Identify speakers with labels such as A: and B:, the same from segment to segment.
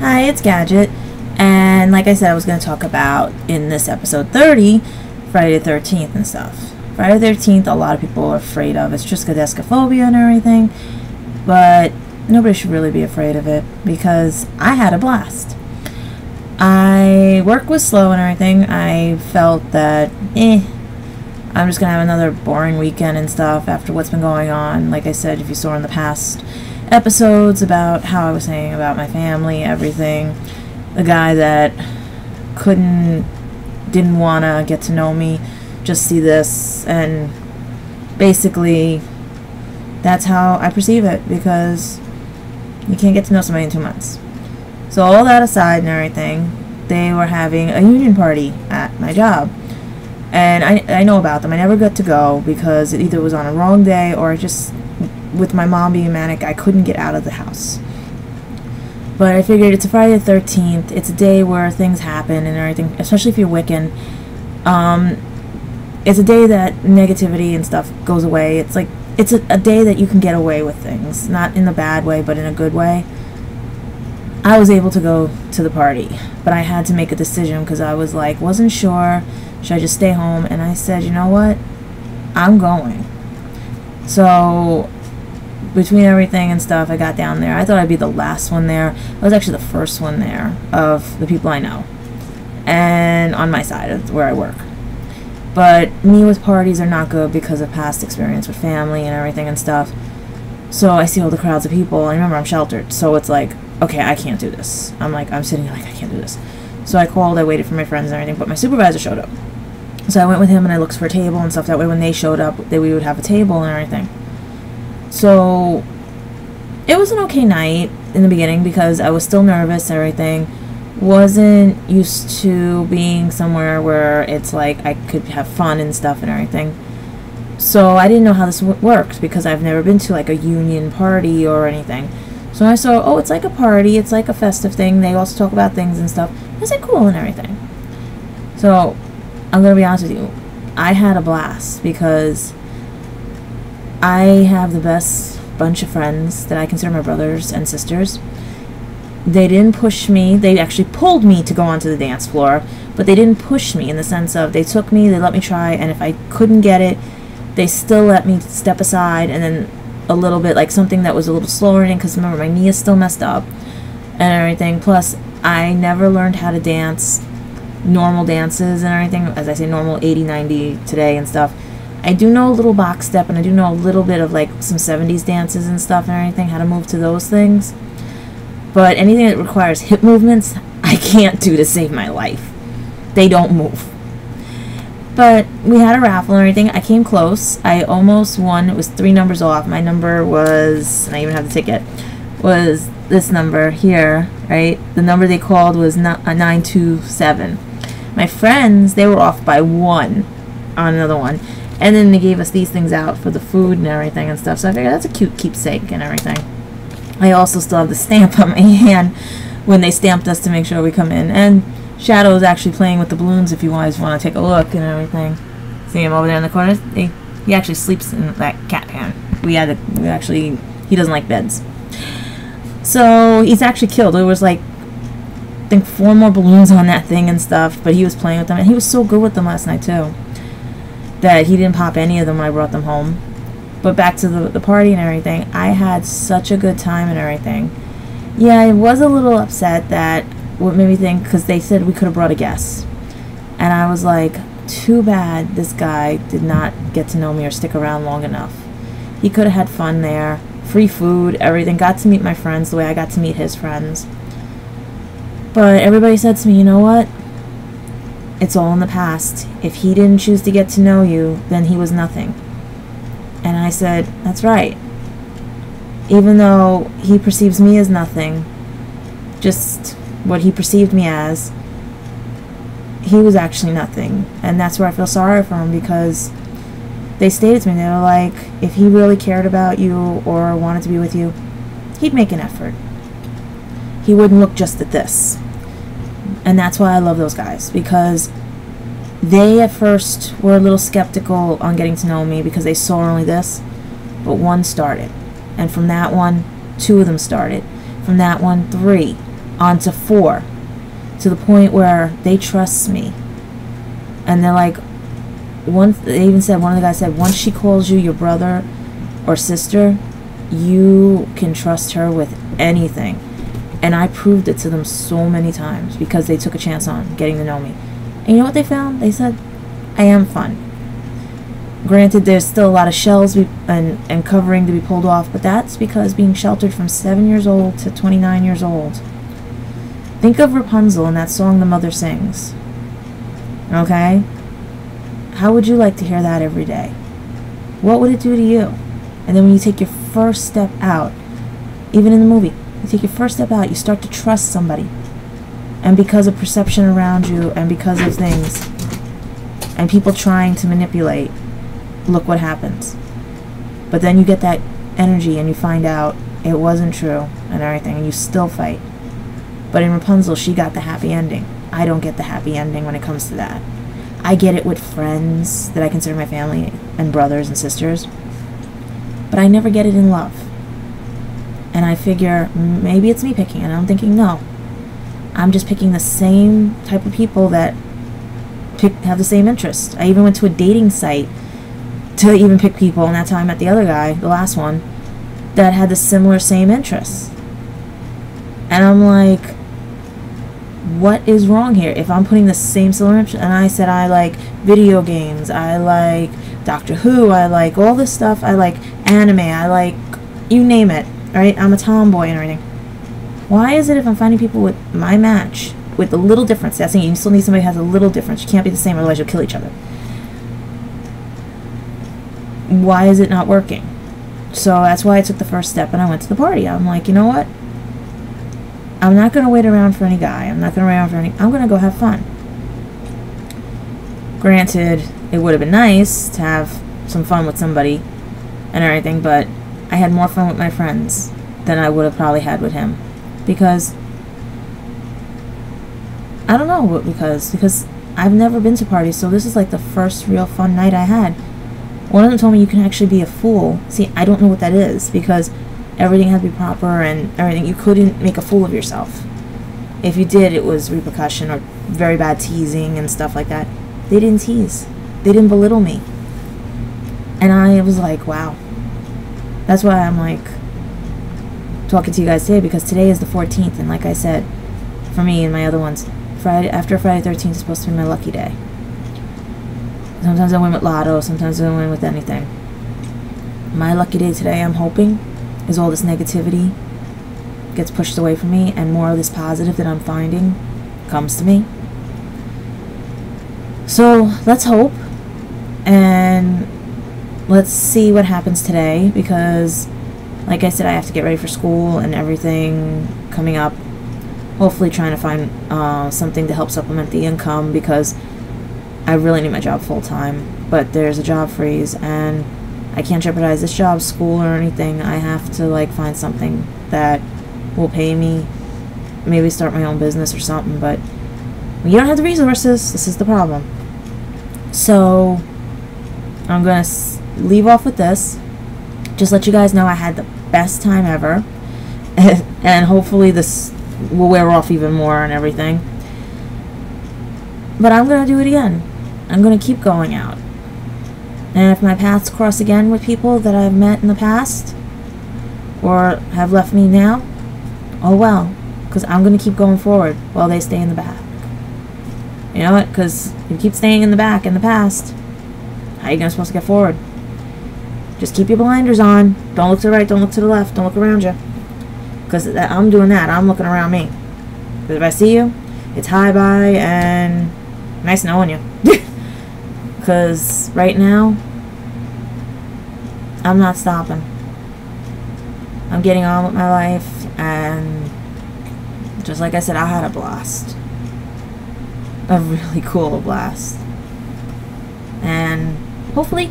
A: Hi, it's Gadget. And like I said, I was going to talk about in this episode 30, Friday the 13th and stuff. Friday the 13th, a lot of people are afraid of. It's just Triskaidekaphobia and everything. But nobody should really be afraid of it because I had a blast. I work was slow and everything. I felt that, eh, I'm just gonna have another boring weekend and stuff after what's been going on. Like I said, if you saw in the past episodes about how I was saying about my family, everything, the guy that couldn't, didn't wanna get to know me, just see this, and basically, that's how I perceive it because you can't get to know somebody in two months. So all that aside and everything, they were having a union party at my job. And I, I know about them. I never got to go because it either was on a wrong day or just with my mom being manic, I couldn't get out of the house. But I figured it's a Friday the 13th. It's a day where things happen and everything, especially if you're Wiccan. Um, it's a day that negativity and stuff goes away. It's like, it's a, a day that you can get away with things. Not in a bad way, but in a good way. I was able to go to the party, but I had to make a decision because I was like, wasn't sure, should I just stay home? And I said, you know what? I'm going. So, between everything and stuff, I got down there. I thought I'd be the last one there. I was actually the first one there of the people I know, and on my side of where I work. But me with parties are not good because of past experience with family and everything and stuff. So I see all the crowds of people. I remember I'm sheltered, so it's like okay, I can't do this. I'm like, I'm sitting here like, I can't do this. So I called, I waited for my friends and everything, but my supervisor showed up. So I went with him and I looked for a table and stuff. That way, when they showed up, that we would have a table and everything. So it was an okay night in the beginning because I was still nervous and everything. Wasn't used to being somewhere where it's like I could have fun and stuff and everything. So I didn't know how this worked because I've never been to like a union party or anything. So I saw, oh, it's like a party, it's like a festive thing. They also talk about things and stuff. I was like, cool and everything. So I'm gonna be honest with you, I had a blast because I have the best bunch of friends that I consider my brothers and sisters. They didn't push me. They actually pulled me to go onto the dance floor, but they didn't push me in the sense of they took me, they let me try, and if I couldn't get it, they still let me step aside and then a little bit like something that was a little slower in because remember my knee is still messed up and everything plus I never learned how to dance normal dances and everything as I say normal 80 90 today and stuff I do know a little box step and I do know a little bit of like some 70s dances and stuff and everything how to move to those things but anything that requires hip movements I can't do to save my life they don't move but we had a raffle and everything. I came close. I almost won. It was three numbers off. My number was, and I even have the ticket, was this number here, right? The number they called was uh, 927. My friends, they were off by one on another one. And then they gave us these things out for the food and everything and stuff. So I figured that's a cute keepsake and everything. I also still have the stamp on my hand when they stamped us to make sure we come in. And Shadow is actually playing with the balloons if you guys want to take a look and everything. See him over there in the corner? He, he actually sleeps in that cat pan. We had to, we actually, he doesn't like beds. So he's actually killed. There was like, I think four more balloons on that thing and stuff, but he was playing with them and he was so good with them last night too. That he didn't pop any of them when I brought them home. But back to the, the party and everything, I had such a good time and everything. Yeah, I was a little upset that what made me think because they said we could have brought a guest, and I was like, too bad this guy did not get to know me or stick around long enough. He could have had fun there, free food, everything. Got to meet my friends the way I got to meet his friends. But everybody said to me, you know what? It's all in the past. If he didn't choose to get to know you, then he was nothing. And I said, that's right. Even though he perceives me as nothing, just what he perceived me as, he was actually nothing. And that's where I feel sorry for him because they stated to me, they were like, if he really cared about you or wanted to be with you, he'd make an effort. He wouldn't look just at this. And that's why I love those guys because they at first were a little skeptical on getting to know me because they saw only this, but one started. And from that one, two of them started. From that one, three onto four to the point where they trust me. And they're like, one, they even said, one of the guys said, once she calls you your brother or sister, you can trust her with anything. And I proved it to them so many times because they took a chance on getting to know me. And you know what they found? They said, I am fun. Granted, there's still a lot of shells and, and covering to be pulled off, but that's because being sheltered from 7 years old to 29 years old. Think of Rapunzel in that song the mother sings. Okay? How would you like to hear that every day? What would it do to you? And then when you take your first step out, even in the movie, you take your first step out, you start to trust somebody. And because of perception around you and because of things and people trying to manipulate, look what happens. But then you get that energy and you find out it wasn't true and everything, and you still fight. But in Rapunzel, she got the happy ending. I don't get the happy ending when it comes to that. I get it with friends that I consider my family and brothers and sisters, but I never get it in love. And I figure maybe it's me picking, and I'm thinking, no. I'm just picking the same type of people that pick, have the same interest. I even went to a dating site to even pick people, and that's how I met the other guy, the last one, that had the similar same interests. And I'm like, what is wrong here? If I'm putting the same similar and I said I like video games, I like Doctor Who, I like all this stuff, I like anime, I like you name it, right? I'm a tomboy and everything. Why is it if I'm finding people with my match, with a little difference, that's saying you still need somebody who has a little difference, you can't be the same, otherwise you'll kill each other why is it not working? So that's why I took the first step and I went to the party. I'm like, you know what? I'm not going to wait around for any guy. I'm not going to wait around for any. I'm going to go have fun. Granted, it would have been nice to have some fun with somebody and everything, but I had more fun with my friends than I would have probably had with him. Because. I don't know what because. Because I've never been to parties, so this is like the first real fun night I had. One of them told me you can actually be a fool. See, I don't know what that is because everything had to be proper and everything. You couldn't make a fool of yourself. If you did, it was repercussion or very bad teasing and stuff like that. They didn't tease. They didn't belittle me. And I was like, wow. That's why I'm like talking to you guys today because today is the 14th and like I said, for me and my other ones, Friday after Friday 13th is supposed to be my lucky day. Sometimes I win with lotto, sometimes I win with anything. My lucky day today, I'm hoping, is all this negativity gets pushed away from me and more of this positive that I'm finding comes to me. So let's hope and let's see what happens today because, like I said, I have to get ready for school and everything coming up. Hopefully, trying to find uh, something to help supplement the income because I really need my job full time, but there's a job freeze and I can't jeopardize this job, school, or anything. I have to like find something that will pay me, maybe start my own business or something. But you don't have the resources. This is the problem. So I'm gonna leave off with this. Just let you guys know I had the best time ever, and hopefully this will wear off even more and everything. But I'm gonna do it again. I'm going to keep going out. And if my paths cross again with people that I've met in the past or have left me now, oh well, because I'm going to keep going forward while they stay in the back. You know what? Because you keep staying in the back in the past, how are you going to supposed to get forward? Just keep your blinders on. Don't look to the right, don't look to the left, don't look around you. Because I'm doing that. I'm looking around me. Because if I see you, it's hi bye and nice knowing you. Because right now, I'm not stopping. I'm getting on with my life, and just like I said, I had a blast. A really cool blast. And hopefully,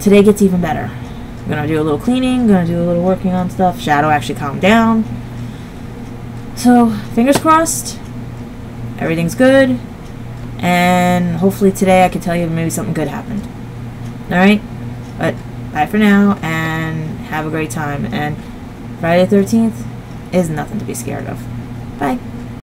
A: today gets even better. I'm gonna do a little cleaning, gonna do a little working on stuff. Shadow actually calmed down. So, fingers crossed. Everything's good. And hopefully today I can tell you maybe something good happened. Alright? But bye for now and have a great time. And Friday the 13th, is nothing to be scared of. Bye.